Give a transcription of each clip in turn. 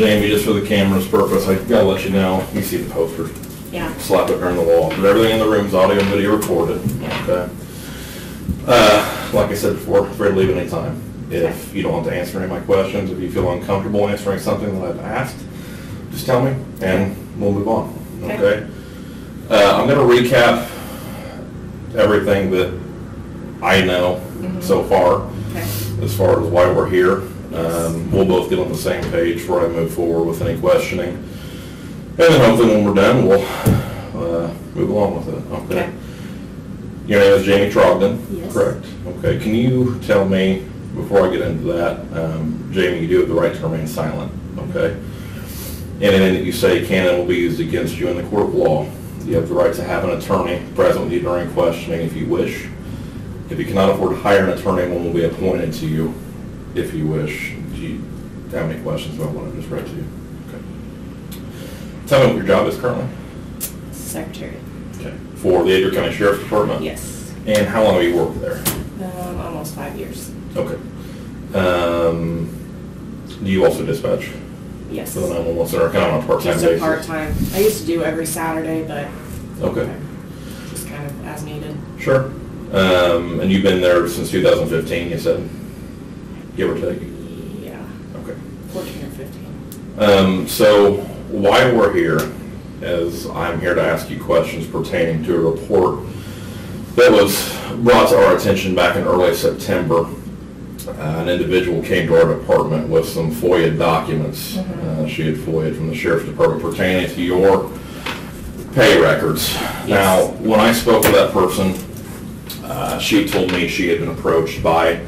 Jamie, just for the camera's purpose, I gotta let you know, you see the poster, Yeah. slap it on the wall, but everything in the room's audio and video recorded, Yeah. okay? Uh, like I said before, free to leave anytime. If you don't want to answer any of my questions, if you feel uncomfortable answering something that I've asked, just tell me and we'll move on, Okay. okay? Uh, I'm gonna recap everything that I know so far Okay. as far as why we're here. Um, we'll both get on the same page before I move forward with any questioning. And then hopefully when we're done, we'll, uh, move along with it, okay? Okay. Your name is Jamie Trogdon? Yes. Correct. Okay, can you tell me, before I get into that, um, Jamie, you do have the right to remain silent, okay? Anything that you say can and will be used against you in the court of law. You have the right to have an attorney present with you during questioning if you wish. If you cannot afford to hire an attorney, one will be appointed to you if you wish. Do you have any questions about what I just read to you? Okay. Tell me what your job is currently. Secretary. Okay. For the Edgar County Sheriff's Department? Yes. And how long have you worked there? Um, almost five years. Okay. Um, do you also dispatch Yes. for the 911 center, kind of on a part-time Just basis? a part-time. I used to do every Saturday, but Okay, just kind of as needed. sure. Um, and you've been there since 2015, you said? Give or take? Yeah, Okay. fourteen or fifteen. Um, so why we're here is I'm here to ask you questions pertaining to a report that was brought to our attention back in early September. Uh, an individual came to our department with some FOIA documents. Uh, she had FOIA'd from the sheriff's department pertaining to your pay records. Now, when I spoke to that person, uh, she told me she had been approached by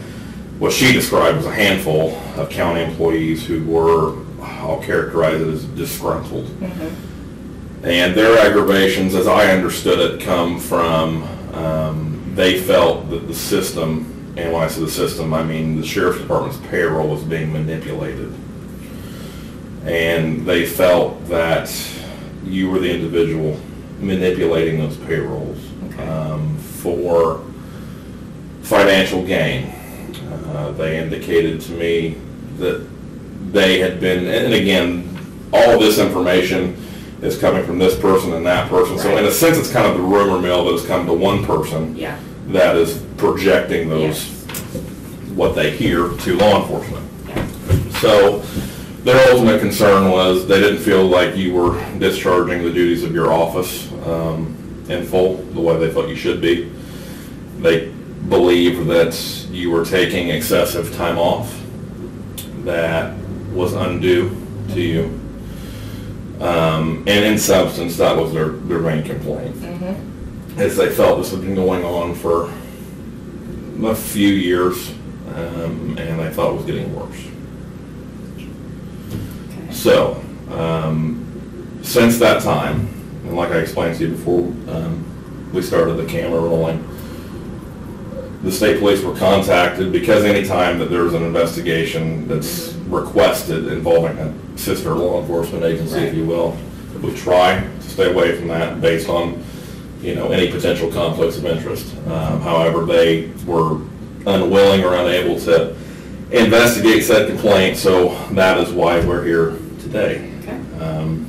what she described was a handful of county employees who were, I'll characterize it as disgruntled. And their aggravations, as I understood it, come from, um, they felt that the system, and when I say the system, I mean the sheriff's department's payroll was being manipulated. And they felt that you were the individual manipulating those payrolls Okay. um, for financial gain. Uh, They indicated to me that they had been, and again, all of this information is coming from this person and that person. So in a sense, it's kind of the rumor mill that has come to one person Yeah. that is projecting those, what they hear to law enforcement. Yeah. So their ultimate concern was they didn't feel like you were discharging the duties of your office um, in full, the way they thought you should be. They believe that you were taking excessive time off that was undue to you. Um, And in substance, that was their, their main complaint Mm-hmm. as they felt this had been going on for a few years, um, and they thought it was getting worse. Okay. So, um, since that time, and like I explained to you before, um, we started the camera rolling, the state police were contacted because anytime that there's an investigation that's requested involving a sister law enforcement agency, if you will, we try to stay away from that based on, you know, any potential conflicts of interest. Um, However, they were unwilling or unable to investigate said complaint, so that is why we're here today. Okay. Um,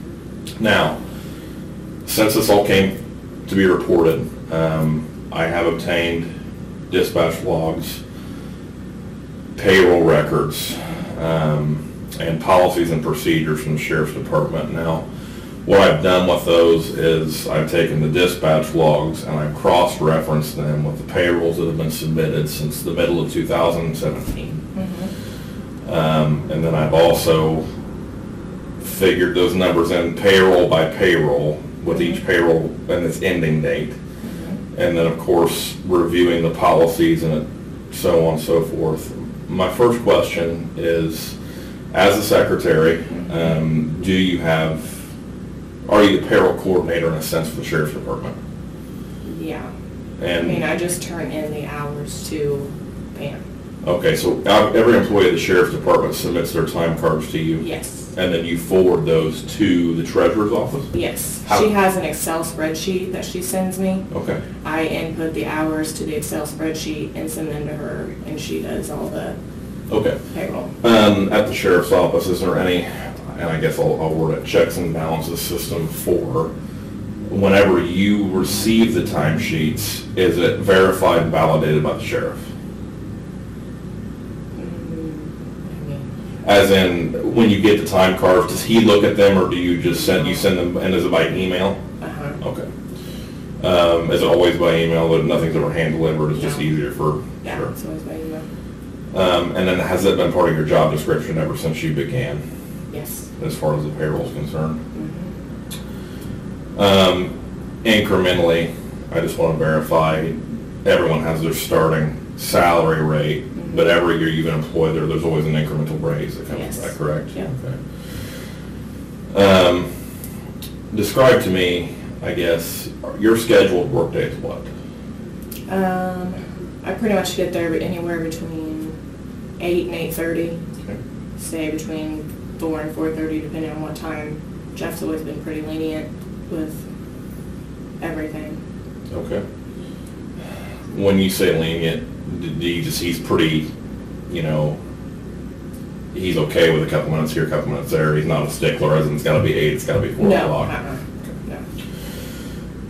Now, since this all came to be reported, um, I have obtained dispatch logs, payroll records, um, and policies and procedures from the sheriff's department. Now, what I've done with those is I've taken the dispatch logs and I've cross-referenced them with the payrolls that have been submitted since the middle of 2017. Mm-hmm. Um, and then I've also figured those numbers in payroll by payroll with each payroll and its ending date. And then, of course, reviewing the policies and so on and so forth. My first question is, as a secretary, um, do you have, are you the payroll coordinator in a sense for the sheriff's department? Yeah. I And mean, I just turn in the hours to Pam. Okay, so uh, every employee of the sheriff's department submits their time cards to you? Yes. And then you forward those to the treasurer's office? Yes. How- She has an Excel spreadsheet that she sends me. Okay, I input the hours to the Excel spreadsheet and send them to her, and she does all the okay. payroll. Um, at the sheriff's office, is there any, and I guess I'll, I'll word it, checks and balances system for whenever you receive the timesheets, is it verified and validated by the sheriff? As in, when you get the time cards, does he look at them or do you just send, you send them, and is it by email? Uh-huh. Okay. Um, is it always by email, that nothing's ever hand delivered, it's just easier for? Yeah, sure. it's always by email. Um, and then has that been part of your job description ever since you began, Yes. as far as the payroll's concerned? Mhm. Um, incrementally, I just want to verify, everyone has their starting salary rate. But every year you've been employed there, there's always an incremental raise that comes, Yes. is that correct? Yeah. Okay. Um, describe to me, I guess, your scheduled workday is what? Um, I pretty much get there anywhere between eight and eight-thirty, Okay. stay between four and four-thirty, depending on what time. Jeff's always been pretty lenient with everything. Okay. When you say lenient, you just, he's pretty, you know, he's okay with a couple minutes here, a couple minutes there, he's not a stickler, as in it's gotta be eight, it's gotta be four No, o'clock? uh-uh,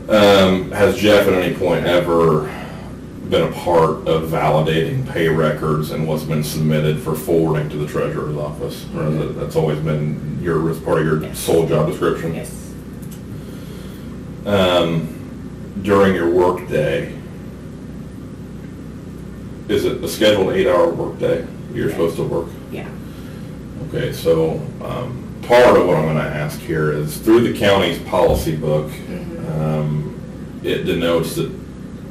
no. Um, has Jeff at any point ever been a part of validating pay records and what's been submitted for forwarding to the treasurer's office? Or it, that's always been your, part of your Yes. sole job description? Yes. Um, during your workday, is it a scheduled eight-hour workday you're supposed to work? Yeah. Okay, so, um, part of what I'm gonna ask here is, through the county's policy book, Mhm. um, it denotes that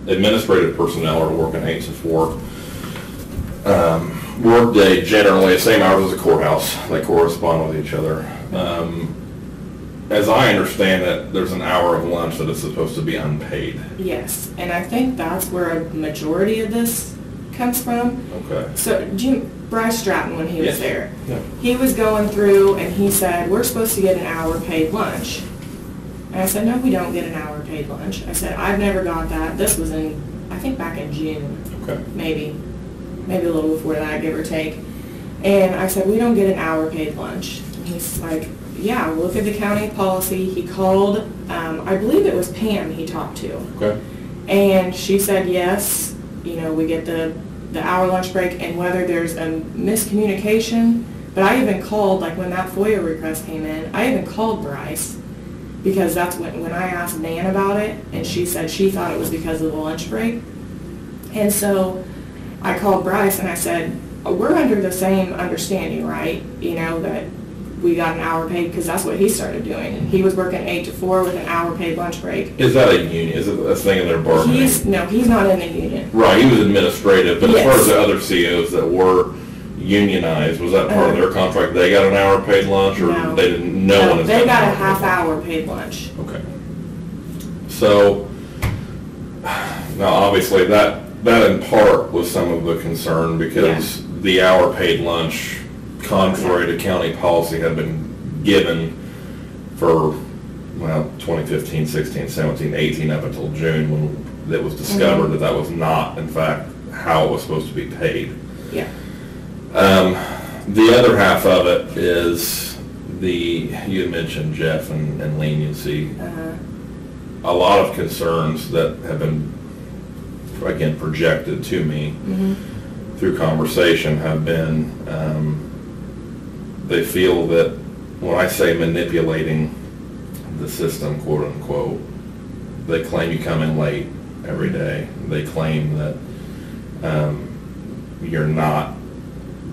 administrative personnel are working eight to four. Um, workday generally, same hours as the courthouse, they correspond with each other. Um, as I understand it, there's an hour of lunch that is supposed to be unpaid. Yes, and I think that's where a majority of this comes from. Okay. So Jim, Bryce Stratton, when he was Yes. there, Yeah. he was going through and he said, we're supposed to get an hour paid lunch. And I said, no, we don't get an hour paid lunch. I said, I've never got that. This was in, I think back in June, Okay. maybe, maybe a little before that, give or take. And I said, we don't get an hour paid lunch. And he's like, yeah, look at the county policy. He called, um, I believe it was Pam he talked to. Okay. And she said, yes, you know, we get the, the hour lunch break and whether there's a miscommunication. But I even called, like when that FOIA request came in, I even called Bryce because that's when, when I asked Nan about it and she said she thought it was because of the lunch break. And so I called Bryce and I said, we're under the same understanding, right? You know, that we got an hour paid because that's what he started doing. He was working eight to four with an hour paid lunch break. Is that a union, is it a thing in their bargaining? He's, no, he's not in the union. Right, he was administrative, but as far as the other CEOs that were unionized, was that part of Uh, their contract? They got an hour paid lunch, or No. they didn't, no one They got a half hour paid lunch. Okay. So, now obviously that, that in part was some of the concern because the hour paid lunch, contrary to county policy, had been given for, well, 2015, 16, 17, 18, up until June when it was discovered that that was not, in fact, how it was supposed to be paid. Yeah. Um, the other half of it is the, you had mentioned Jeff and, and leniency. Uh-huh. A lot of concerns that have been, again, projected to me mhm. through conversation have been, um, they feel that when I say manipulating the system, quote unquote, they claim you come in late every day. They claim that, um, you're not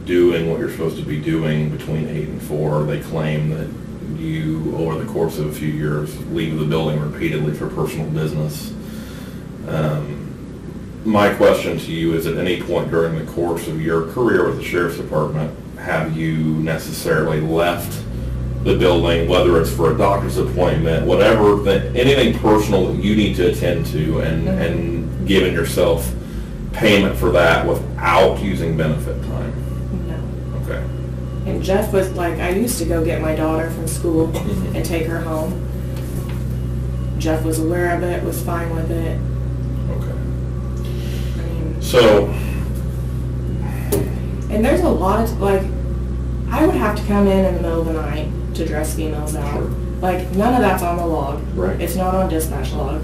doing what you're supposed to be doing between eight and four. They claim that you, over the course of a few years, leave the building repeatedly for personal business. Um, my question to you is, at any point during the course of your career with the sheriff's department, have you necessarily left the building, whether it's for a doctor's appointment, whatever, that, anything personal that you need to attend to and, Mhm. and given yourself payment for that without using benefit time? No. Okay. And Jeff was like, I used to go get my daughter from school Mhm. and take her home. Jeff was aware of it, was fine with it. Okay. I mean, So, and there's a lot of, like, I would have to come in in the middle of the night to dress females out. Sure. Like, none of that's on the log. Right. It's not on dispatch log.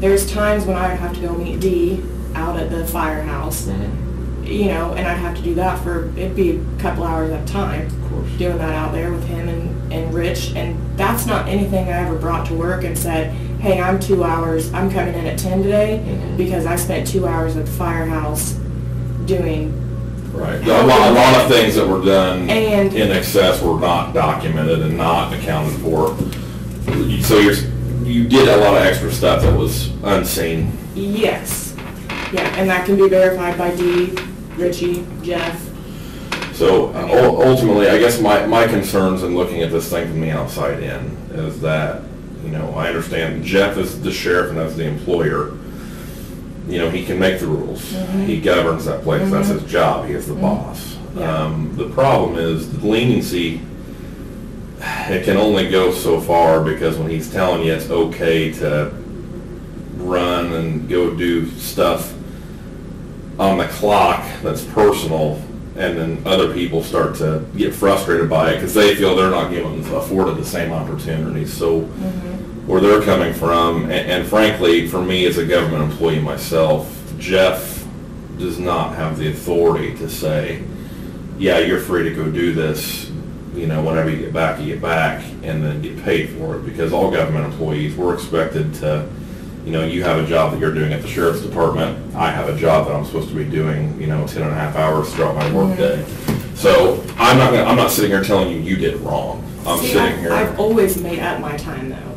There's times when I would have to go meet D out at the firehouse, Mm-hmm. you know, and I'd have to do that for, it'd be a couple hours at a time Of course. doing that out there with him and, and Rich. And that's not anything I ever brought to work and said, hey, I'm two hours, I'm coming in at 10 today Mhm. because I spent two hours at the firehouse doing, Right. A lot, a lot of things that were done And- in excess were not documented and not accounted for. So you're, you did a lot of extra stuff that was unseen. yes. Yeah, and that can be verified by Dee, Richie, Jeff. So uh, ul- ultimately, I guess my, my concerns in looking at this thing from the outside in is that, you know, I understand Jeff is the sheriff and that's the employer. You know, he can make the rules. Mm-hmm. He governs that place. That's mm-hmm. his job. He is the mm-hmm. boss. Yeah. Um, the problem is the leniency, it can only go so far because when he's telling you it's okay to run and go do stuff on the clock that's personal, and then other people start to get frustrated by it because they feel they're not given afforded the same opportunities. So where they're coming from, and, and frankly, for me as a government employee myself, Jeff does not have the authority to say, yeah, you're free to go do this, you know, whenever you get back, you get back, and then get paid for it, because all government employees, we're expected to, you know, you have a job that you're doing at the sheriff's department, I have a job that I'm supposed to be doing, you know, ten and a half hours throughout my workday. So, I'm not gonna, I'm not sitting here telling you you did wrong, I'm See, sitting I've- here I've always made up my time though.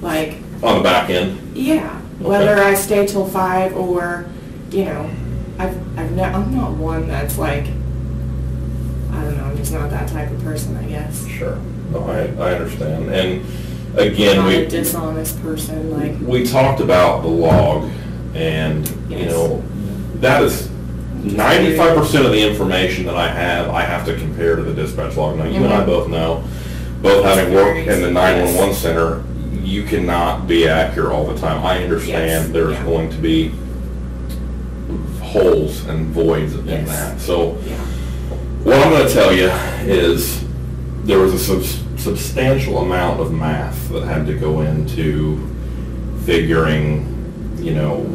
Like, on the back end, Yeah, whether I stay till five or, you know, I've, I've ne- I'm not one that's like, I don't know, I'm just not that type of person, I guess. sure, no, I, I understand, and I'm again, not we. a dishonest person, like, we talked about the log and, you know, that is ninety-five percent of the information that I have, I have to compare to the dispatch log. Now, you and I Mhm. both know, both having worked in the nine-one-one center, you cannot be accurate all the time. I Yes, understand there's yeah. going to be holes and voids in Yes. that. So, yeah. what I'm gonna tell you is, there was a subs- substantial amount of math that had to go into figuring, you know,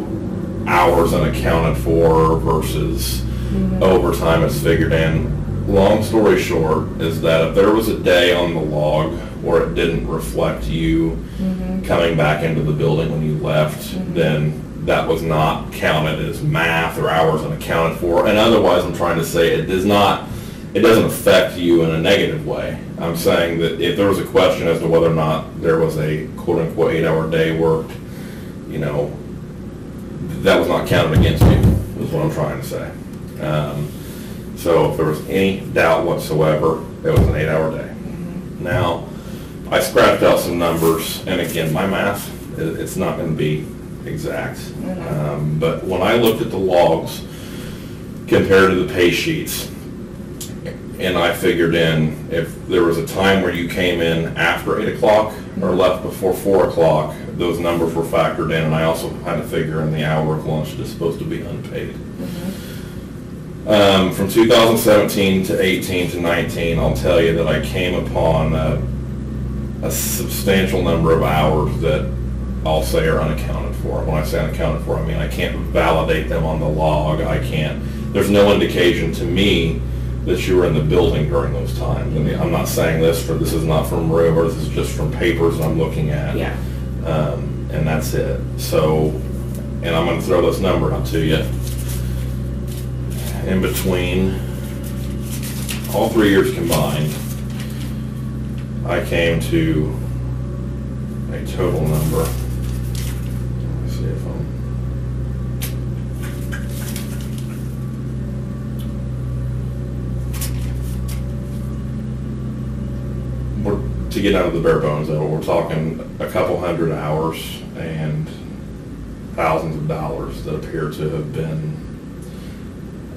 hours unaccounted for versus mm-hmm. overtime is figured in. Long story short is that if there was a day on the log where it didn't reflect you mm-hmm. coming back into the building when you left, mm-hmm. then that was not counted as math or hours unaccounted for. And otherwise, I'm trying to say it does not, it doesn't affect you in a negative way. I'm saying that if there was a question as to whether or not there was a quote-unquote eight-hour day worked, you know, that was not counted against you, is what I'm trying to say. Um, So if there was any doubt whatsoever, it was an eight-hour day. Mm-hmm. Now, I scrapped out some numbers, and again, my math, i- it's not gonna be exact. Um, But when I looked at the logs compared to the pay sheets, and I figured in, if there was a time where you came in after eight o'clock or left before four o'clock, those numbers were factored in, and I also had to figure in the hour of lunch that's supposed to be unpaid. Um, from 2017 to 18 to 19, I'll tell you that I came upon a, a substantial number of hours that I'll say are unaccounted for. When I say unaccounted for, I mean I can't validate them on the log. I can't, there's no indication to me that you were in the building during those times. I mean, I'm not saying this for, this is not from rumor, this is just from papers I'm looking at. Yeah. Um, and that's it. So, and I'm gonna throw this number out to you. In between, all three years combined, I came to a total number. Let's see if I'm. We're, to get out of the bare bones of it, we're talking a couple hundred hours and thousands of dollars that appear to have been,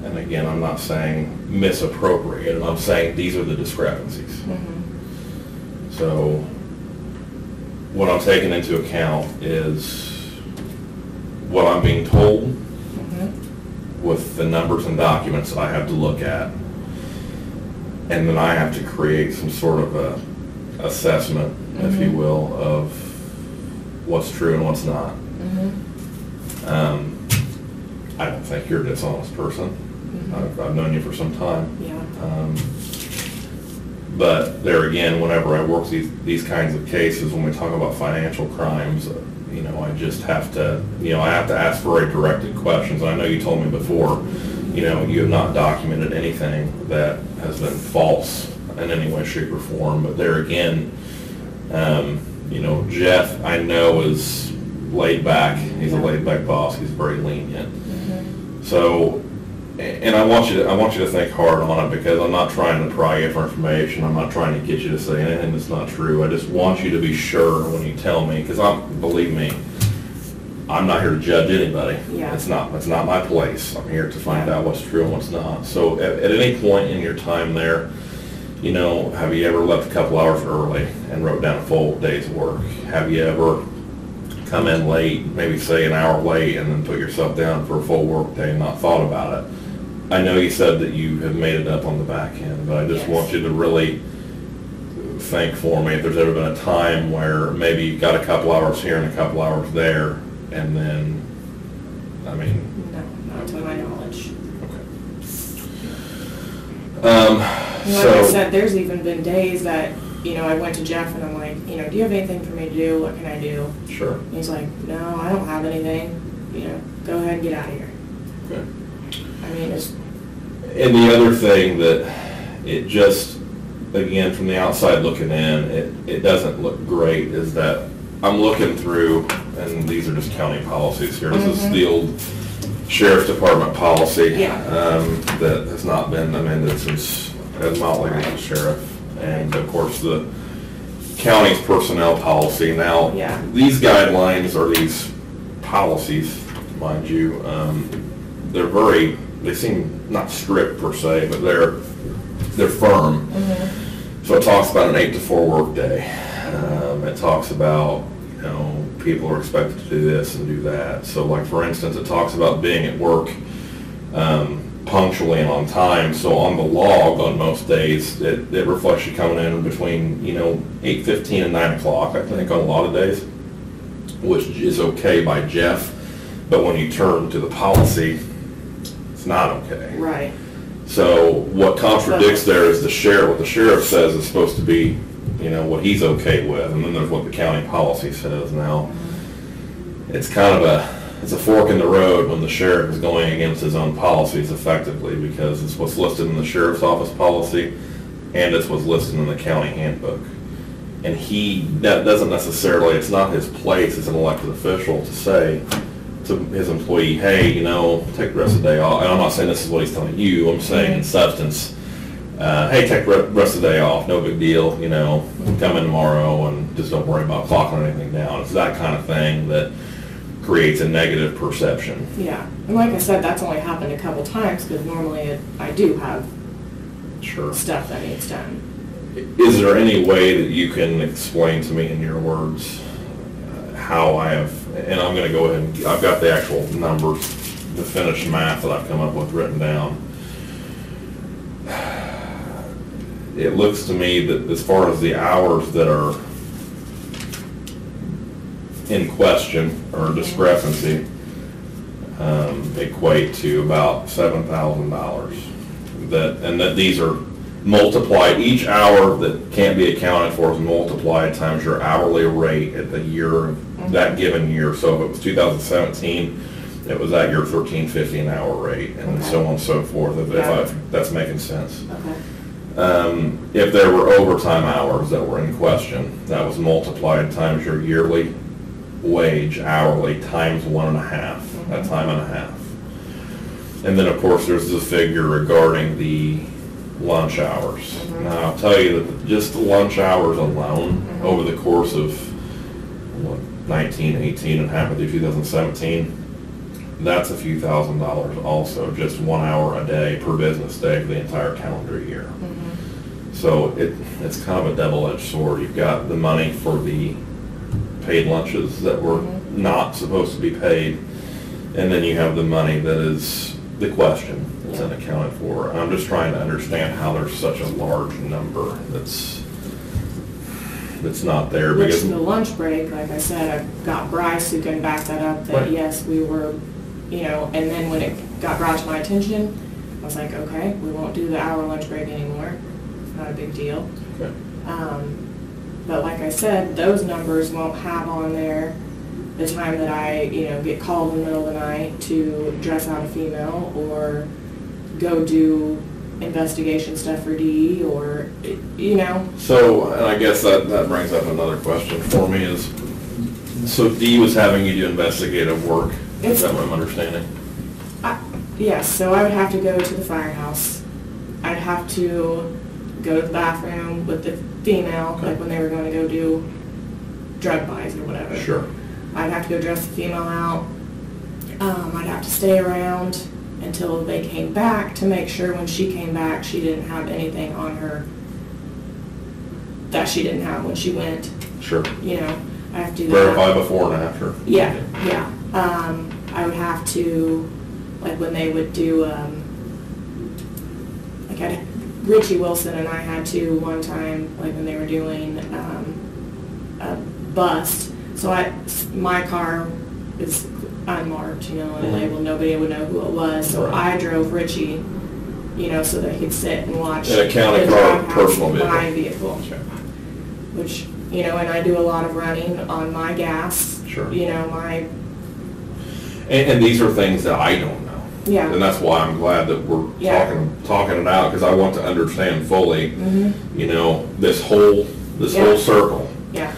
and again, I'm not saying misappropriated, I'm saying these are the discrepancies. Mm-hmm. So what I'm taking into account is what I'm being told with the numbers and documents that I have to look at. And then I have to create some sort of a assessment, if you Mhm. will, of what's true and what's not. Mhm. Um, I don't think you're a dishonest person. I've, I've known you for some time. Yeah. Um, But there again, whenever I work these, these kinds of cases, when we talk about financial crimes, uh, you know, I just have to, you know, I have to ask very directed questions. I know you told me before, you know, you have not documented anything that has been false in any way, shape, or form. But there again, um, you know, Jeff, I know is laid back. He's a laid back boss. He's very lenient. Mhm. So, and I want you to, I want you to think hard on it because I'm not trying to pry you for information. I'm not trying to get you to say anything that's not true. I just want you to be sure when you tell me, because I'm, believe me, I'm not here to judge anybody. Yeah. It's not, it's not my place. I'm here to find out what's true and what's not. So at, at any point in your time there, you know, have you ever left a couple hours early and wrote down a full day's work? Have you ever come in late, maybe say an hour late, and then put yourself down for a full work day and not thought about it? I know you said that you have made it up on the back end, but I just Yes. want you to really think for me if there's ever been a time where maybe you got a couple hours here and a couple hours there, and then, I mean, No, not to my knowledge. okay. Um, Like I said, there's even been days that, you know, I went to Jeff and I'm like, you know, do you have anything for me to do? What can I do? sure, And he's like, no, I don't have anything. You know, go ahead and get out of here. okay. I mean, it's, And the other thing that it just, again, from the outside looking in, it, it doesn't look great is that I'm looking through, and these are just county policies here. This is Mhm. the old sheriff's department policy. Yeah. Um, that has not been amended since Ed Motley was the sheriff. And of course, the county's personnel policy. Now, Yeah. these guidelines or these policies, mind you, um, they're very, they seem not strict per se, but they're, they're firm. So it talks about an eight to four workday. Um, it talks about, you know, people are expected to do this and do that. So like, for instance, it talks about being at work, um, punctually and on time. So on the log on most days, it, it reflects you coming in between, you know, eight fifteen and nine o'clock, I think, on a lot of days, which is okay by Jeff. But when you turn to the policy, it's not okay. right. So what contradicts there is the sheriff, what the sheriff says is supposed to be, you know, what he's okay with, and then there's what the county policy says now. It's kind of a, it's a fork in the road when the sheriff is going against his own policies effectively, because it's what's listed in the sheriff's office policy, and it's what's listed in the county handbook. And he, that doesn't necessarily, it's not his place as an elected official to say, to his employee, hey, you know, take the rest of the day off. And I'm not saying this is what he's telling you, I'm saying in substance, uh, hey, take the rest of the day off, no big deal, you know, come in tomorrow and just don't worry about clocking anything down. It's that kind of thing that creates a negative perception. Yeah. And like I said, that's only happened a couple times because normally it, I do have Sure. stuff that needs done. Is there any way that you can explain to me in your words uh, how I have, and I'm gonna go ahead and, I've got the actual numbers, the finished math that I've come up with written down. It looks to me that as far as the hours that are in question or discrepancy, um, equate to about seven thousand dollars. That, and that these are multiplied, each hour that can't be accounted for is multiplied times your hourly rate at the year, that given year. So if it was two thousand seventeen, it was at your thirteen fifty an hour rate, and so on and so forth, if, if Yeah. I- that's making sense. Okay. Um, if there were overtime hours that were in question, that was multiplied times your yearly wage hourly times one and a half, a time and a half. And then, of course, there's the figure regarding the lunch hours. Mhm. Now, I'll tell you that just the lunch hours alone, Mhm. over the course of, what, nineteen, eighteen, and half of thousand seventeen, that's a few thousand dollars also, just one hour a day per business day for the entire calendar year. Mhm. So it, it's kind of a double-edged sword. You've got the money for the paid lunches that were Mhm. not supposed to be paid, and then you have the money that is the question that's Yeah. unaccounted for. I'm just trying to understand how there's such a large number that's, that's not there Which because, the lunch break, like I said, I got Bryce who can back that up, that Right. yes, we were, you know, and then when it got brought to my attention, I was like, okay, we won't do the hour lunch break anymore. It's not a big deal. Okay. Um, but like I said, those numbers won't have on there the time that I, you know, get called in the middle of the night to dress out a female or go do investigation stuff for Dee or, you know, so, and I guess that, that brings up another question for me is, so Dee was having you do investigative work, is that what I'm understanding? I- Yes, so I would have to go to the firehouse. I'd have to go to the bathroom with the female, like when they were gonna go do drug buys or whatever. Sure. I'd have to go dress the female out. Um, I'd have to stay around until they came back to make sure when she came back, she didn't have anything on her that she didn't have when she went, Sure. you know, I have to do that. Verify before and after? Yeah, yeah. Um, I would have to, like when they would do, um, like I, Richie Wilson and I had to one time, like when they were doing, um, a bust. So I, my car is unmarked, you know, and Mhm. labeled, nobody would know who it was. So. I drove Richie, you know, so that he could sit and watch. In a county the car, personal vehicle. My vehicle which, you know, and I do a lot of running on my gas. Sure. You know, my, And, and these are things that I don't know. yeah. And that's why I'm glad that we're Yeah. talking, talking it out, because I want to understand fully, hmm you know, this whole, this Yeah. whole circle. yeah.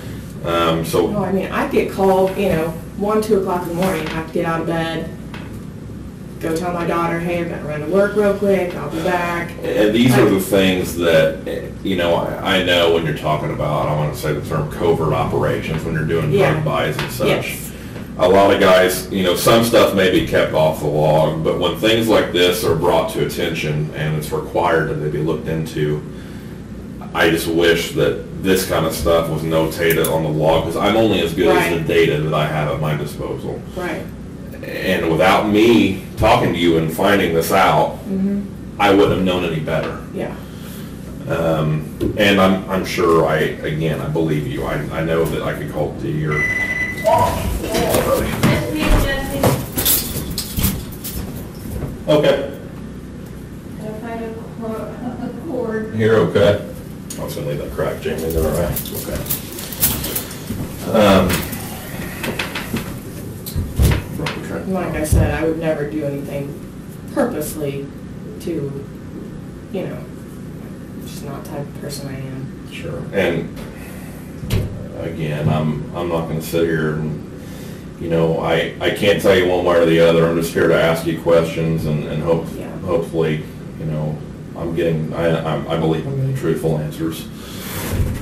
Um, No, so, I mean, I get called, you know, one, two o'clock in the morning, I have to get out of bed, go tell my daughter, hey, I've got to run to work real quick, I'll be back. and these are the things that, you know, I, I know when you're talking about, I want to say the term covert operations, when you're doing Yeah. drug buys and such. Yes. A lot of guys, you know, some stuff may be kept off the log, but when things like this are brought to attention and it's required that they be looked into, I just wish that this kind of stuff was notated on the log, because I'm only as good as the data that I have at my disposal. Right. And without me talking to you and finding this out, hmm I wouldn't have known any better. yeah. Um, and I'm, I'm sure I, again, I believe you. I, I know that I could call D or. Okay. Gotta find a cor- a cord. You're okay? I was gonna leave that crack, Jamie, is that all right? Okay. Um. broke the track. Like I said, I would never do anything purposely to, you know, just not the type of person I am. Sure. And again, I'm, I'm not gonna sit here and, you know, I, I can't tell you one way or the other. I'm just here to ask you questions and, and hope, Yeah. hopefully, you know, I'm getting, I, I'm- I believe I'm getting truthful answers.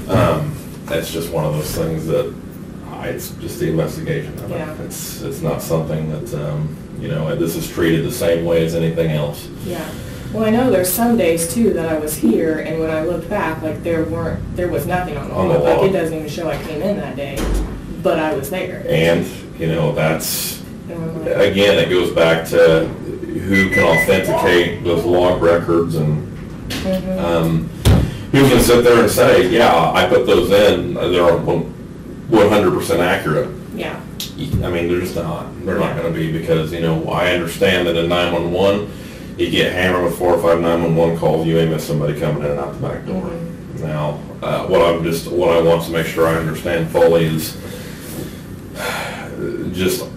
Um, That's just one of those things that, I, it's just the investigation of it. Yeah. It's, it's not something that, um, you know, this is treated the same way as anything else. Yeah. Well, I know there's some days too that I was here and when I looked back, like there weren't, there was nothing on the On the log. Like it doesn't even show I came in that day, but I was there. And, you know, that's, And I'm like, Again, it goes back to who can authenticate those log records and, mhm. um, who can sit there and say, yeah, I put those in, they're one hundred percent accurate. Yeah, I mean, they're just not, they're not gonna be, because, you know, I understand that in nine-one-one, you get hammered with four or five nine-one-one calls, you may miss somebody coming in and out the back door. Mhm. Now, uh, what I'm just, what I want to make sure I understand fully is just,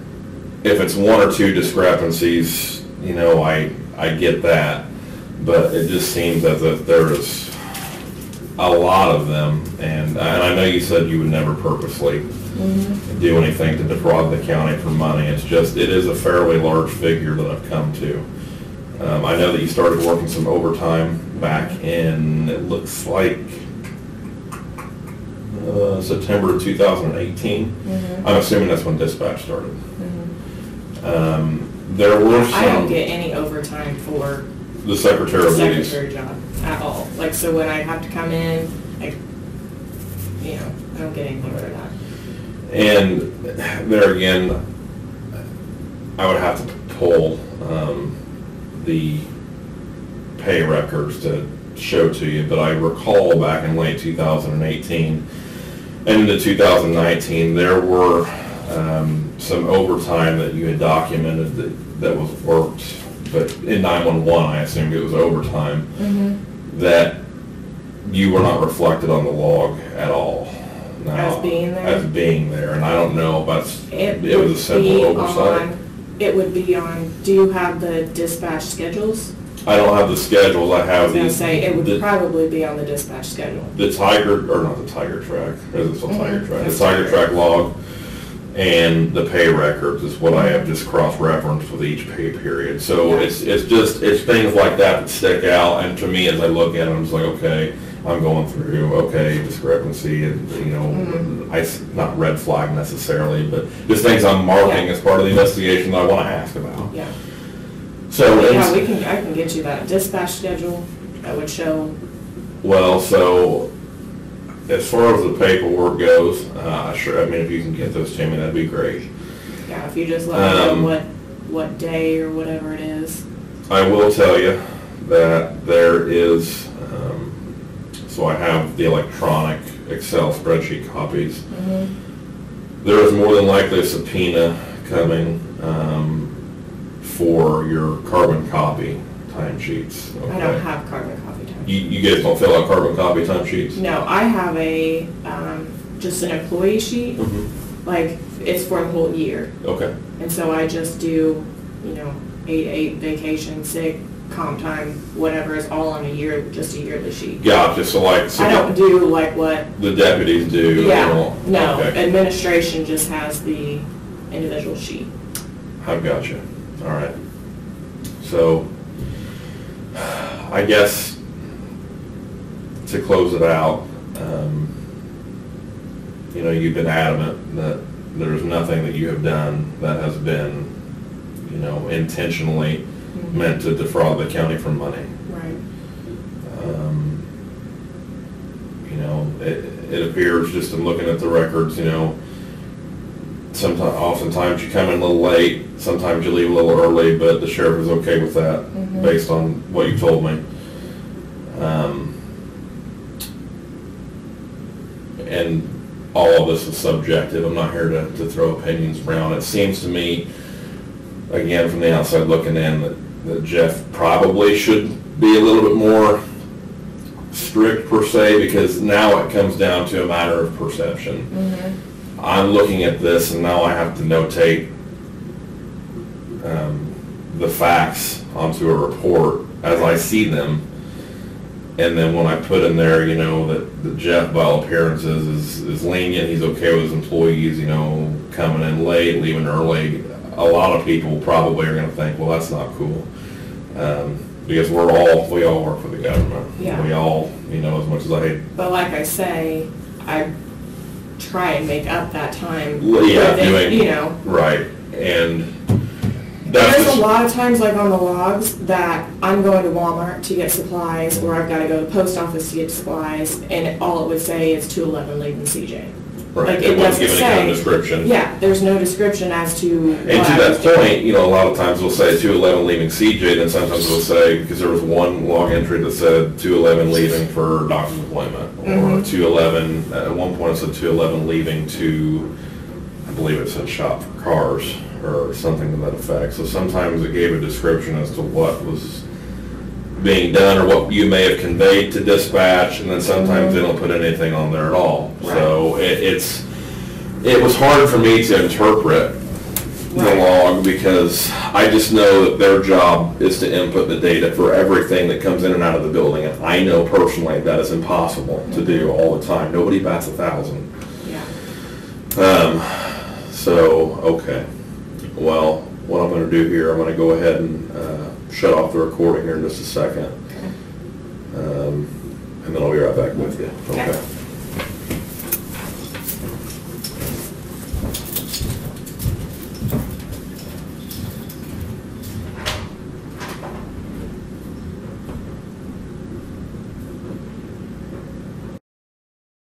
if it's one or two discrepancies, you know, I, I get that, but it just seems as if there is a lot of them, and, and I know you said you would never purposely mhm. do anything to defraud the county for money, it's just, it is a fairly large figure that I've come to. Um, I know that you started working some overtime back in, it looks like, uh, September of two thousand and eighteen. Mhm. I'm assuming that's when dispatch started. Mhm. Um, there were some. I don't get any overtime for the secretarial the duties. secretary job at all. Like, so when I have to come in, like, you know, I don't get anything for that. And there again, I would have to pull, um, the pay records to show to you, but I recall back in late two thousand and eighteen, And into 2019, there were um, some overtime that you had documented that, that was worked, but in 911, I assumed it was overtime, Mm-hmm. that you were not reflected on the log at all. Now, As being there? As being there, and I don't know if that's, It it was a simple be oversight. on, it would be on, do you have the dispatch schedules? I don't have the schedules, I I have was the. gonna say, it would the- probably be on the dispatch schedule. the Tiger, or not the Tiger Track, or is it still Tiger Mhm. Track? The Tiger Tiger. Track log and the pay records is what I have just cross-referenced with each pay period. So it's, it's just, it's things like that that stick out, and to me, as I look at them, I'm just like, okay, I'm going through, okay, discrepancy, and, you know, Mhm. I, not red flag necessarily, but just things I'm marking Yeah. as part of the investigation that I wanna ask about. Yeah. So, Yeah, we can, I can get you that dispatch schedule that would show, Well, so as far as the paperwork goes, uh, sure, I mean, if you can get those to me, that'd be great. yeah, if you just let me Um, know what, what day or whatever it is. I will tell you that there is, um, so I have the electronic Excel spreadsheet copies. Mhm. There is more than likely a subpoena coming, um, for your carbon copy timesheets. I don't have carbon copy. You, you guys don't fill out carbon copy timesheets? No, I have a, um, just an employee sheet, Mhm. like, it's for the whole year. Okay, And so I just do, you know, eight, eight vacation, sick, comp time, whatever is all on a year, just a yearly sheet. gotcha, so like, so I don't do like what, the deputies do? yeah, no, okay. administration just has the individual sheet. I've got you. All right. So, I guess to close it out, um, you know, you've been adamant that there's nothing that you have done that has been, you know, intentionally meant to defraud the county from money. Right. Um, You know, it, it appears, just in looking at the records, you know, sometimes, oftentimes you come in a little late, sometimes you leave a little early, but the sheriff is okay with that, Mhm. based on what you told me. Um, And all of this is subjective, I'm not here to, to throw opinions around. It seems to me, again, from the outside looking in, that, that Jeff probably should be a little bit more strict per se, because now it comes down to a matter of perception. Mm-hmm. I'm looking at this and now I have to notate um, the facts onto a report as I see them. And then when I put in there, you know, that, that Jeff, by all appearances, is, is lenient, he's okay with his employees, you know, coming in late, leaving early. A lot of people probably are gonna think, well, that's not cool. Um, because we're all, we all work for the government. Yeah. We all, you know, as much as I hate But like I say, I try and make up that time. Yeah, doing- You know, Right, and There's a lot of times, like on the logs, that I'm going to Walmart to get supplies, or I've gotta go to the post office to get supplies, and it- all it would say is two eleven leaving CJ. right, Like, it it wasn't doesn't given any kind of say. description. Yeah, there's no description as to And what to I that was doing. point, you know, a lot of times we'll say two eleven leaving CJ, then sometimes we'll say, because there was one log entry that said two eleven leaving for doctor's appointment, or Mhm. two eleven, at one point it said two eleven leaving to, believe it said shop for cars, or something to that effect. So sometimes it gave a description as to what was being done, or what you may have conveyed to dispatch, and then sometimes they don't put anything on there at all. So it, it's, it was hard for me to interpret the log because I just know that their job is to input the data for everything that comes in and out of the building. And I know personally that is impossible to do all the time. Nobody bats a thousand. Yeah, Um, so, okay. Well, what I'm gonna do here, I'm gonna go ahead and, uh, shut off the recording here in just a second. Um, and then I'll be right back with you. Okay. Okay.